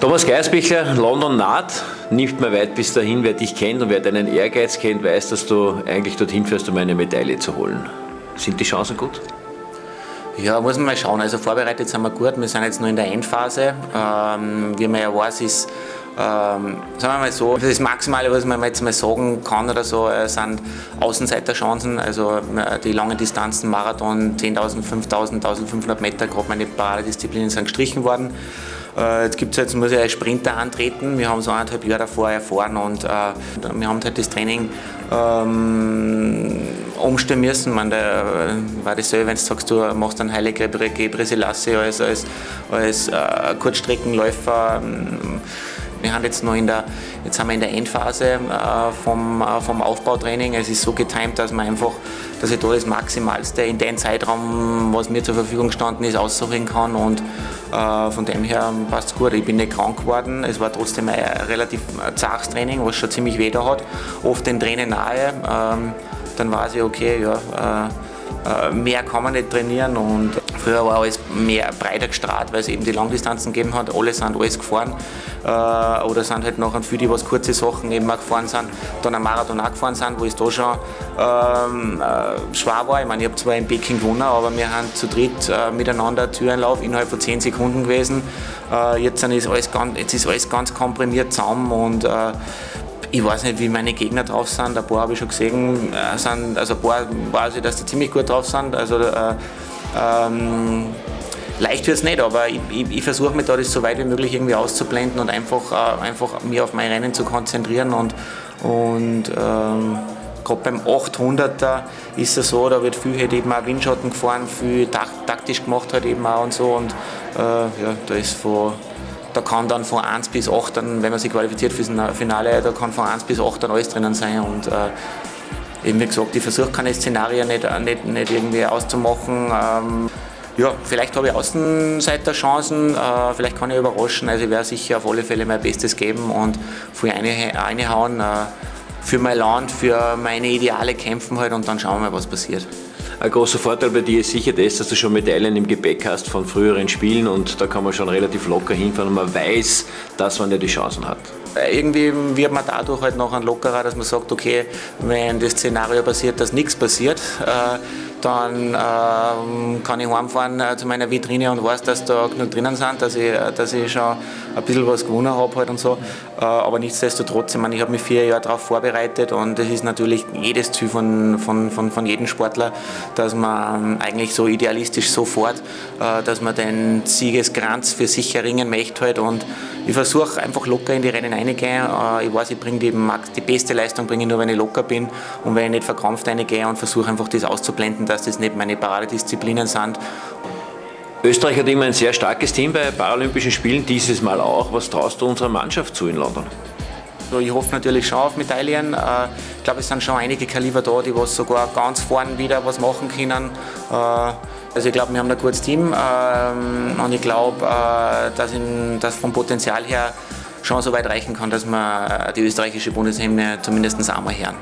Thomas Geisbichler, London naht, nimmt mir weit bis dahin. Wer dich kennt und wer deinen Ehrgeiz kennt, weiß, dass du eigentlich dorthin fährst, um eine Medaille zu holen. Sind die Chancen gut? Ja, muss man mal schauen. Also vorbereitet sind wir gut. Wir sind jetzt nur in der Endphase. Ähm, wie man ja weiß, ist ähm, sagen wir mal so, das Maximale, was man jetzt mal sagen kann oder so, äh, sind Außenseiterchancen. Also äh, die langen Distanzen, Marathon, 10.000, 5.000, 1.500 Meter, gerade meine Paradisziplinen sind gestrichen worden. Äh, jetzt gibt's jetzt muss ich als Sprinter antreten. Wir haben es eineinhalb Jahre davor erfahren und äh, wir haben halt das Training ähm, umstellen müssen. Man, da war das so, wenn du sagst, du machst einen Heilige Gebre Selassie als, als, als äh, Kurzstreckenläufer. Ähm, wir haben jetzt noch in der, jetzt haben wir in der Endphase äh, vom, äh, vom Aufbautraining. Es ist so getimt, dass man einfach, dass ich da das Maximalste in dem Zeitraum, was mir zur Verfügung gestanden ist, aussuchen kann. Und äh, von dem her passt es gut. Ich bin nicht krank geworden. Es war trotzdem ein relativ zaches Training, was schon ziemlich weh hat. Oft den Tränen nahe. Ähm, dann weiß ich, okay, ja, mehr kann man nicht trainieren und früher war alles mehr breiter gestrahlt, weil es eben die Langdistanzen gegeben hat. Alle sind alles gefahren äh, oder sind halt nachher für die was kurze Sachen eben auch gefahren sind, dann ein Marathon auch gefahren sind, wo es da schon ähm, äh, schwer war. Ich meine, ich habe zwar in Peking gewonnen, aber wir haben zu dritt äh, miteinander Türenlauf innerhalb von 10 Sekunden gewesen. Äh, jetzt, ist alles ganz, jetzt ist alles ganz komprimiert zusammen und ich weiß nicht, wie meine Gegner drauf sind. Ein paar habe ich schon gesehen. Äh, also ein paar weiß ich, dass die ziemlich gut drauf sind. Also, äh, ähm, leicht wird es nicht, aber ich, ich, ich versuche mich da das so weit wie möglich irgendwie auszublenden und einfach, äh, einfach mich auf mein Rennen zu konzentrieren. Und, und ähm, gerade beim 800er ist es so, da wird viel halt eben auch Windschatten gefahren, viel taktisch gemacht halt eben auch und so. Und äh, ja, da ist von da kann dann von 1 bis 8, dann, wenn man sich qualifiziert für das Finale, da kann von 1 bis 8 dann alles drinnen sein. Und äh, eben wie gesagt, ich versuche keine Szenarien nicht, nicht, nicht irgendwie auszumachen. Ähm, ja, vielleicht habe ich Außenseiterchancen, äh, vielleicht kann ich überraschen. Also ich werde sicher auf alle Fälle mein Bestes geben und viel reinhauen. Äh, für mein Land, für meine Ideale kämpfen halt und dann schauen wir mal, was passiert. Ein großer Vorteil bei dir ist sicher das, dass du schon Medaillen im Gepäck hast von früheren Spielen und da kann man schon relativ locker hinfahren und man weiß, dass man ja die Chancen hat. Äh, irgendwie wird man dadurch halt noch ein lockerer, dass man sagt, okay, wenn das Szenario passiert, dass nichts passiert, äh, dann ähm, kann ich heimfahren äh, zu meiner Vitrine und weiß, dass da genug drinnen sind, dass ich, dass ich schon ein bisschen was gewonnen habe halt und so. Äh, aber nichtsdestotrotz, ich, meine, ich habe mich vier Jahre darauf vorbereitet und das ist natürlich jedes Ziel von, von, von, von jedem Sportler, dass man eigentlich so idealistisch sofort, äh, dass man den Siegeskranz für sich erringen möchte halt und ich versuche einfach locker in die Rennen reingehen. Äh, ich weiß, ich bringe die, die beste Leistung bringe nur, wenn ich locker bin und wenn ich nicht verkrampft reingehe und versuche einfach das auszublenden, dass das nicht meine Paradedisziplinen sind. Österreich hat immer ein sehr starkes Team bei Paralympischen Spielen, dieses Mal auch. Was traust du unserer Mannschaft zu in London? Ich hoffe natürlich schon auf Medaillen. Äh, ich glaube, es sind schon einige Kaliber da, die was sogar ganz vorn wieder was machen können. Äh, also ich glaube, wir haben ein gutes Team ähm, und ich glaube, äh, dass, das vom Potenzial her schon so weit reichen kann, dass wir die österreichische Bundeshymne zumindest einmal hören.